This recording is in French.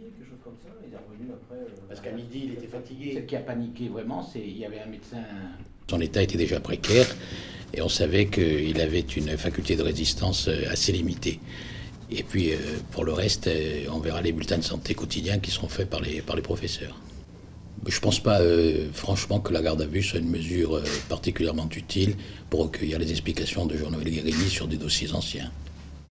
Quelque chose comme ça, il est revenu après. Euh, Parce qu'à midi, il était fatigué. Ce qui a paniqué vraiment, c'est il y avait un médecin. Son état était déjà précaire et on savait qu'il avait une faculté de résistance euh, assez limitée. Et puis, euh, pour le reste, on verra les bulletins de santé quotidiens qui seront faits par les, par les professeurs. Je ne pense pas, franchement, que la garde à vue soit une mesure particulièrement utile pour recueillir les explications de Jean-Noël Guérini sur des dossiers anciens.